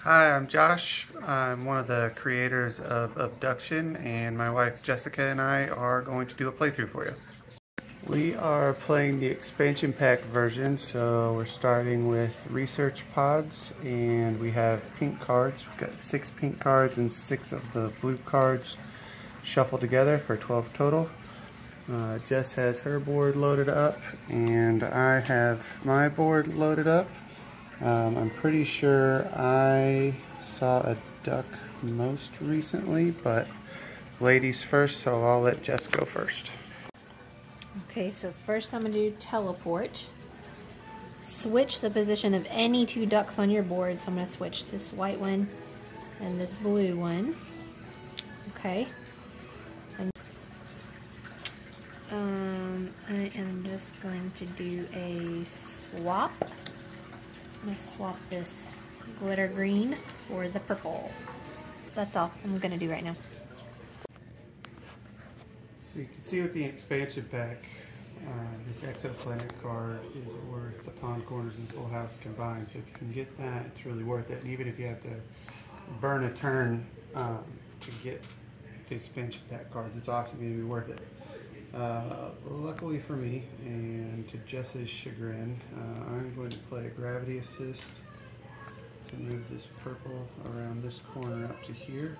Hi, I'm Josh. I'm one of the creators of Abducktion, and my wife Jessica and I are going to do a playthrough for you. We are playing the expansion pack version, so we're starting with research pods, and we have pink cards. We've got six pink cards and six of the blue cards shuffled together for 12 total. Uh, Jess has her board loaded up, and I have my board loaded up. Um, I'm pretty sure I saw a duck most recently, but ladies first, so I'll let Jess go first. Okay, so first I'm going to do teleport. Switch the position of any two ducks on your board. So I'm going to switch this white one and this blue one. Okay. Um, I am just going to do a swap. I'm going to swap this glitter green for the purple. That's all I'm going to do right now. So you can see with the expansion pack, uh, this exoplanet card is worth the Pond Corners and Full House combined. So if you can get that, it's really worth it. And even if you have to burn a turn um, to get the expansion pack cards, it's often going to be worth it. Uh, luckily for me, and to Jess's chagrin, uh, I'm going to play a Gravity Assist to move this purple around this corner up to here.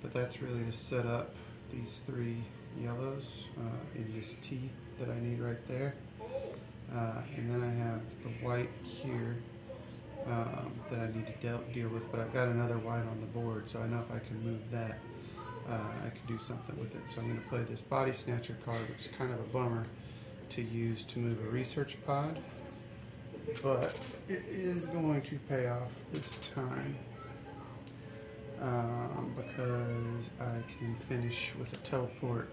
But that's really to set up these three yellows uh, in this T that I need right there. Uh, and then I have the white here um, that I need to deal, deal with, but I've got another white on the board, so I know if I can move that, uh, I can do something with it. So I'm going to play this Body Snatcher card, which is kind of a bummer to use to move a research pod, but it is going to pay off this time. Um, because I can finish with a teleport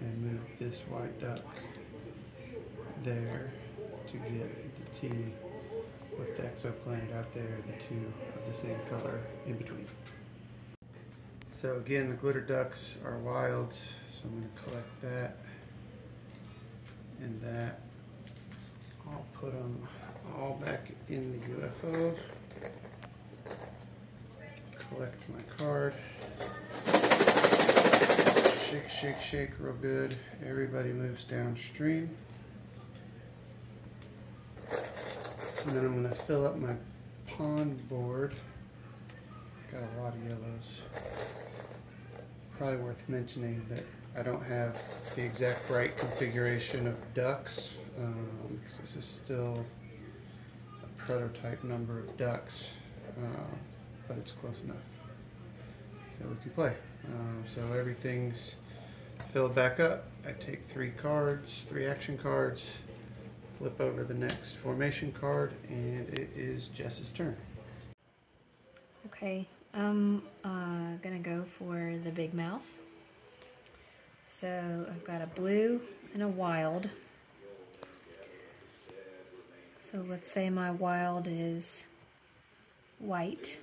and move this white duck there to get the T with the exoplanet out there, the two of the same color in between. So again, the glitter ducks are wild, so I'm going to collect that and that. I'll put them all back in the UFO. Collect my card. Shake, shake, shake real good. Everybody moves downstream. And then I'm going to fill up my pond board. Got a lot of yellows. Probably worth mentioning that I don't have the exact right configuration of ducks. Um, this is still a prototype number of ducks, uh, but it's close enough that we can play. Uh, so everything's filled back up. I take three cards, three action cards, flip over the next formation card, and it is Jess's turn. Okay, I'm uh, gonna go for the big mouth. So I've got a blue and a wild. So let's say my wild is white.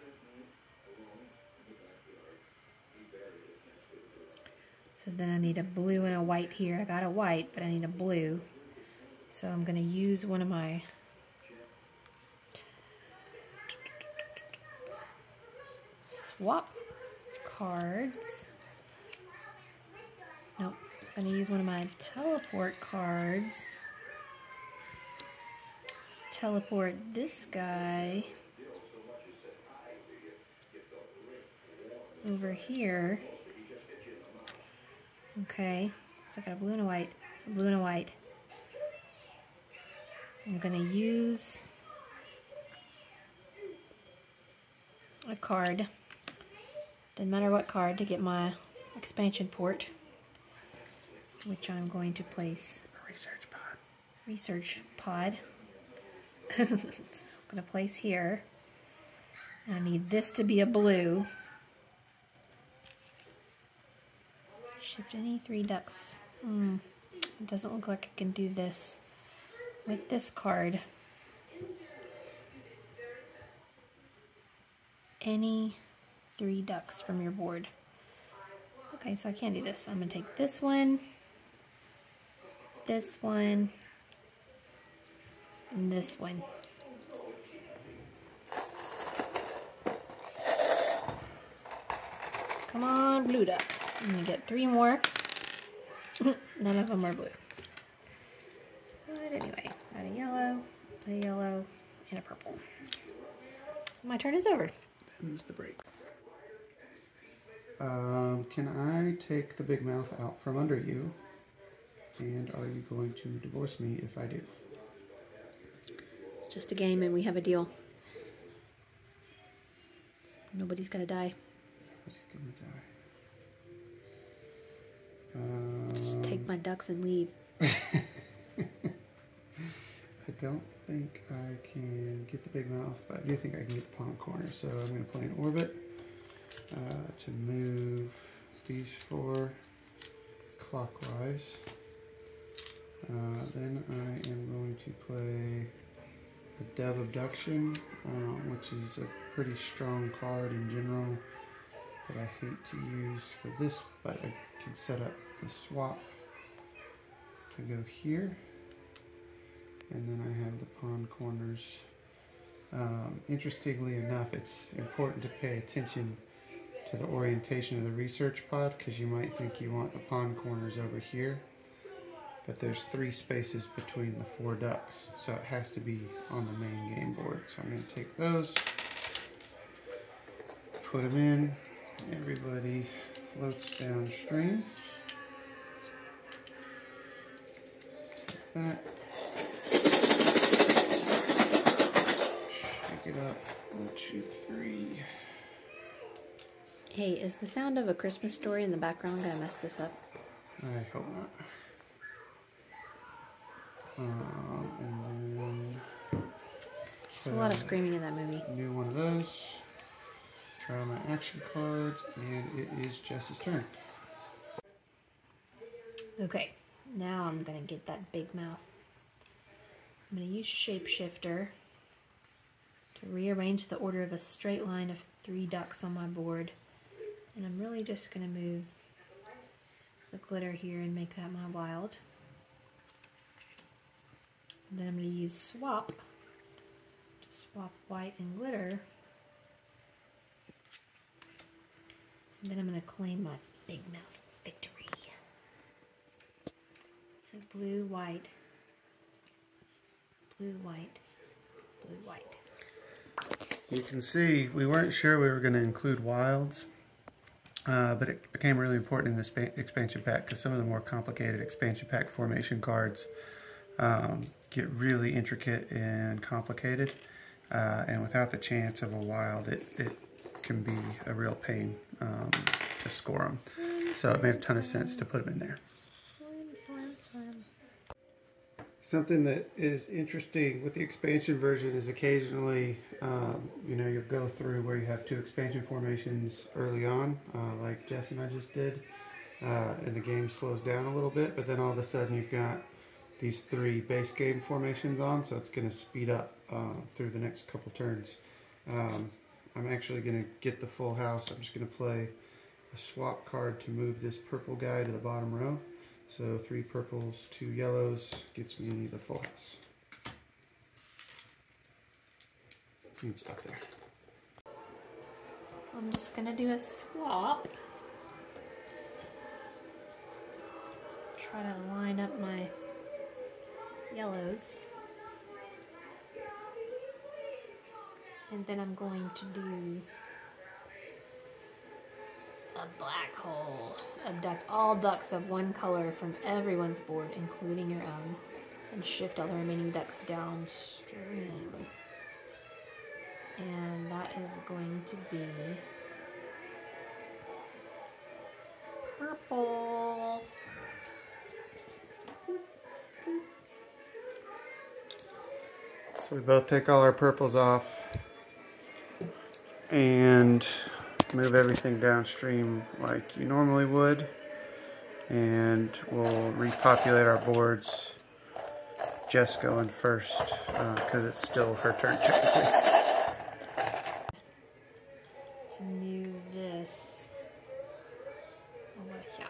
So then I need a blue and a white here. I got a white, but I need a blue. So I'm going to use one of my swap cards. Nope. I'm going to use one of my teleport cards to teleport this guy over here. Okay, so I got a blue and a white, a blue and a white. I'm gonna use a card, doesn't matter what card, to get my expansion port, which I'm going to place research pod. research pod. I'm gonna place here. I need this to be a blue. Shift any three ducks. Hmm. It doesn't look like I can do this with this card. Any three ducks from your board. Okay, so I can't do this. I'm going to take this one, this one, and this one. Come on, blue duck. I'm gonna get three more. None of them are blue. But anyway, got a yellow, a yellow, and a purple. My turn is over. Them's the break. Um, can I take the big mouth out from under you? And are you going to divorce me if I do? It's just a game and we have a deal. Nobody's gonna die. Who's gonna die? Just take Um, my ducks and leave. I don't think I can get the big mouth, but I do think I can get the pond corner. So I'm going to play an orbit uh, to move these four clockwise. Uh, then I am going to play the Dev Abduction, uh, which is a pretty strong card in general that I hate to use for this, but I can set up the swap to go here. And then I have the pond corners. Um, interestingly enough, it's important to pay attention to the orientation of the research pod because you might think you want the pond corners over here. But there's three spaces between the four ducks, so it has to be on the main game board. So I'm going to take those, put them in. Everybody floats downstream. Take that. Shake it up. Hey, is the sound of a Christmas story in the background gonna mess this up? I hope not. Um, There's a lot of screaming in that movie. New one of those. Draw my action cards, and it is Jess's turn. Okay, now I'm gonna get that big mouth. I'm gonna use shapeshifter to rearrange the order of a straight line of three ducks on my board. And I'm really just gonna move the glitter here and make that my wild. And then I'm gonna use swap to swap white and glitter. And then I'm gonna claim my big mouth victory. So blue, white, blue, white, blue, white. You can see we weren't sure we were going to include wilds, uh, but it became really important in this expansion pack because some of the more complicated expansion pack formation cards um, get really intricate and complicated, uh, and without the chance of a wild, it, it can be a real pain um, to score them. So it made a ton of sense to put them in there. Something that is interesting with the expansion version is occasionally, um, you know, you'll go through where you have two expansion formations early on, uh, like Jess and I just did, uh, and the game slows down a little bit, but then all of a sudden you've got these three base game formations on, so it's going to speed up uh, through the next couple turns. Um, I'm actually going to get the full house. I'm just going to play a swap card to move this purple guy to the bottom row. So three purples, two yellows gets me the full house. Can stop there. I'm just gonna do a swap. Try to line up my yellows. And then I'm going to do a black hole. Abduct all ducks of one color from everyone's board, including your own, and shift all the remaining ducks downstream. And that is going to be purple. So we both take all our purples off and move everything downstream like you normally would. And we'll repopulate our boards. Jess going first uh, because it's still her turn technically. To move this over here.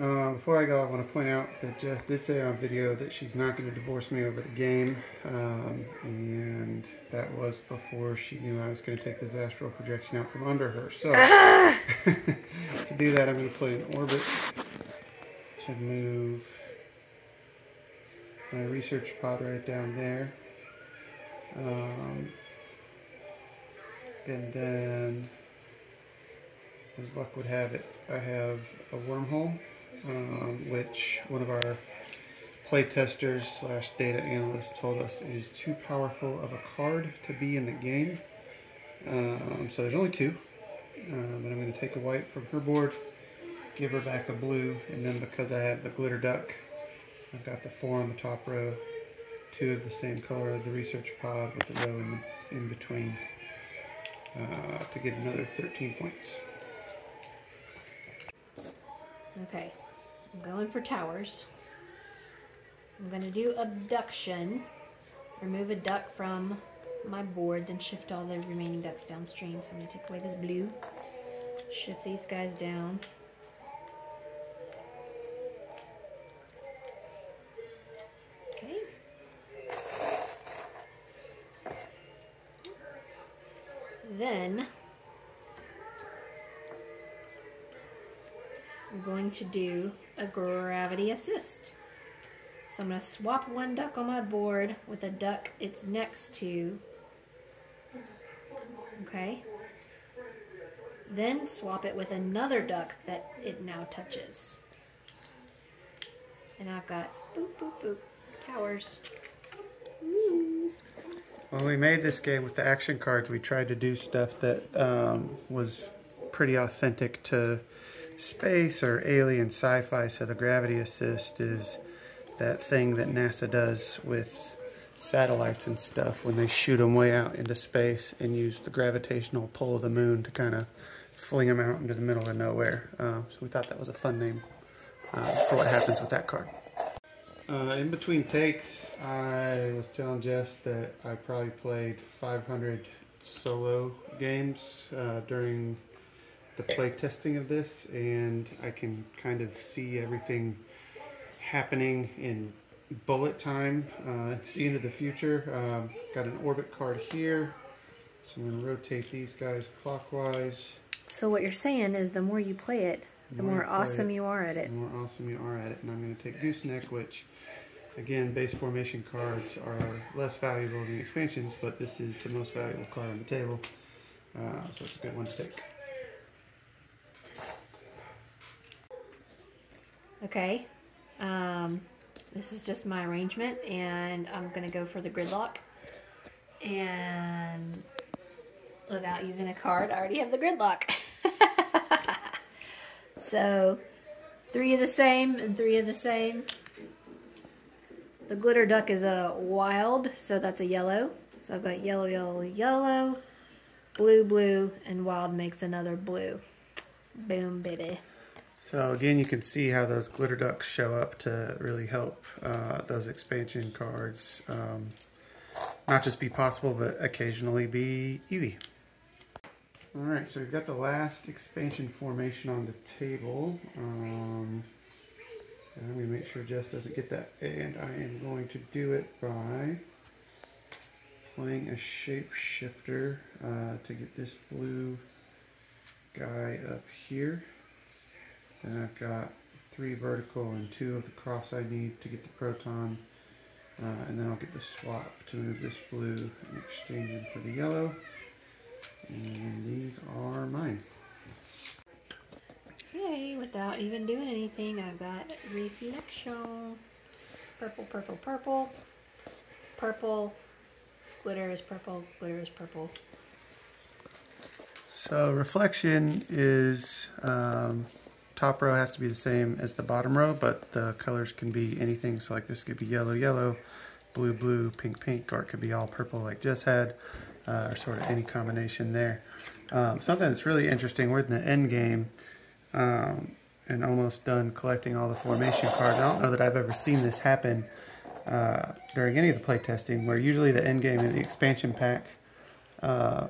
Uh, before I go, I want to point out that Jess did say on video that she's not going to divorce me over the game, um, and that was before she knew I was going to take this astral projection out from under her. So, to do that, I'm going to play an orbit to move my research pod right down there. Um, and then, as luck would have it, I have a wormhole, um, which one of our play testers slash data analysts told us is too powerful of a card to be in the game. Um, so there's only two, um, but I'm going to take a white from her board, give her back a blue, and then because I have the glitter duck, I've got the four on the top row, two of the same color of the research pod with the row in, in between uh, to get another 13 points. Okay, I'm going for towers. I'm going to do abduction. Remove a duck from my board, then shift all the remaining ducks downstream. So I'm going to take away this blue. Shift these guys down. To do a gravity assist. So I'm going to swap one duck on my board with a duck it's next to. Okay. Then swap it with another duck that it now touches. And I've got boop, boop, boop, towers. When we made this game with the action cards, we tried to do stuff that um, was pretty authentic to space or alien sci-fi. So the gravity assist is that thing that NASA does with satellites and stuff when they shoot them way out into space and use the gravitational pull of the moon to kind of fling them out into the middle of nowhere. Uh, so we thought that was a fun name uh, for what happens with that card. Uh, in between takes, I was telling Jess that I probably played 500 solo games uh, during the play testing of this, and I can kind of see everything happening in bullet time. Uh, it's the end of the future. Um, got an orbit card here, so I'm going to rotate these guys clockwise. So what you're saying is the more you play it, the more more awesome it, you are at it. The more awesome you are at it. And I'm going to take Gooseneck, which, again, base formation cards are less valuable than expansions, but this is the most valuable card on the table. Uh, so it's a good one to take. Okay. Um, this is just my arrangement, and I'm to go for the gridlock. And without using a card, I already have the gridlock. so, three of the same and three of the same. The glitter duck is a wild, so that's a yellow. So I've got yellow, yellow, yellow, blue, blue, and wild makes another blue. Boom, baby. So again, you can see how those glitter ducks show up to really help uh, those expansion cards um, not just be possible, but occasionally be easy. All right, so we've got the last expansion formation on the table. Um, and going to make sure Jess doesn't get that, and I am going to do it by playing a shapeshifter uh, to get this blue guy up here. And I've got three vertical and two of the cross I need to get the proton. Uh, and then I'll get the swap to move this blue and exchange them for the yellow. And these are mine. Okay, without even doing anything, I've got reflection. Purple, purple, purple. Purple. Glitter is purple. Glitter is purple. So reflection is um, top row has to be the same as the bottom row, but the colors can be anything. So like this could be yellow, yellow, blue, blue, pink, pink, or it could be all purple like Jess had, uh, or sort of any combination there. Um, something that's really interesting, we're in the end game um, and almost done collecting all the formation cards. I don't know that I've ever seen this happen uh, during any of the play testing, where usually the end game in the expansion pack uh,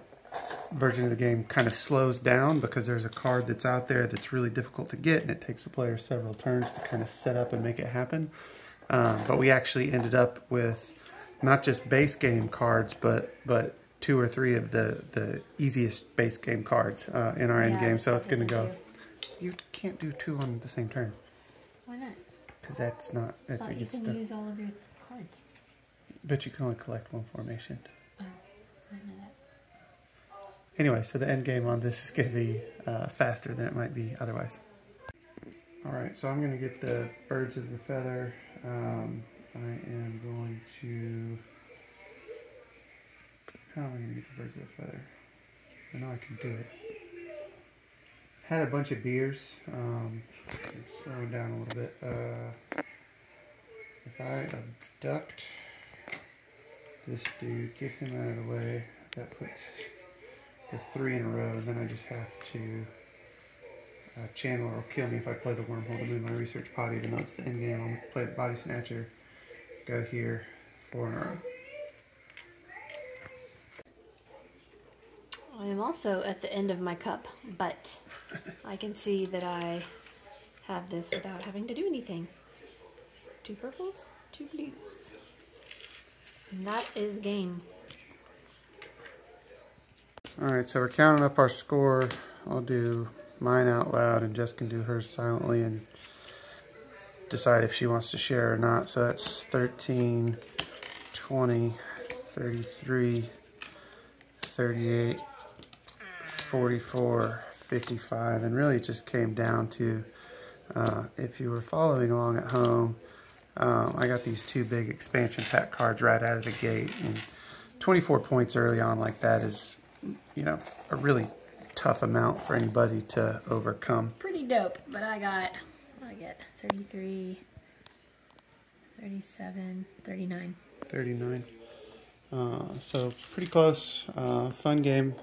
version of the game kind of slows down because there's a card that's out there that's really difficult to get and it takes the player several turns to kind of set up and make it happen. Um, but we actually ended up with not just base game cards, but but two or three of the, the easiest base game cards uh, in our end game. So it's going to go. You can't do two on the same turn Why not? because that's not that's Thought you can use all of your cards. But you can only collect one formation. Oh, I didn't know that. Anyway, so the end game on this is going to be uh, faster than it might be otherwise. All right, so I'm going to get the birds of the feather. Um, I am going to. How am I going to get the birds of the feather? I know I can do it. Had a bunch of beers. Um, slowing down a little bit. Uh, if I abduct this dude, get him out of the way, that puts the three in a row, and then I just have to uh, Chandler'll kill me if I play the wormhole to move my research potty, even though it's the end game. I'll play the body snatcher, go here, four in a row. I am also at the end of my cup, but I can see that I have this without having to do anything. Two purples, two blues. And that is game. All right, so we're counting up our score. I'll do mine out loud, and Jess can do hers silently and decide if she wants to share or not. So that's 13, 20, 33, 38, 44, 55, and really it just came down to uh, if you were following along at home, um, I got these two big expansion pack cards right out of the gate, and 24 points early on like that is, you know, a really tough amount for anybody to overcome. Pretty dope, but I got, I get 33, 37, 39. 39. Uh, so pretty close. Uh, fun game.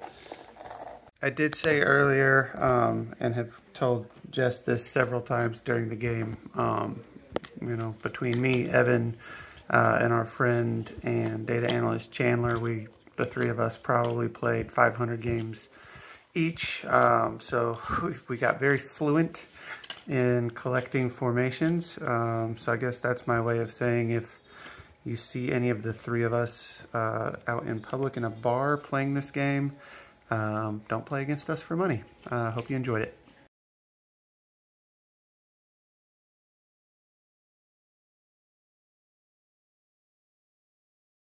I did say earlier, um, and have told Jess this several times during the game. Um, you know, between me, Evan, uh, and our friend and data analyst Chandler, we the three of us probably played 500 games each. Um, so we got very fluent in collecting formations. Um, so I guess that's my way of saying if you see any of the three of us uh, out in public in a bar playing this game, um, don't play against us for money. I uh, hope you enjoyed it.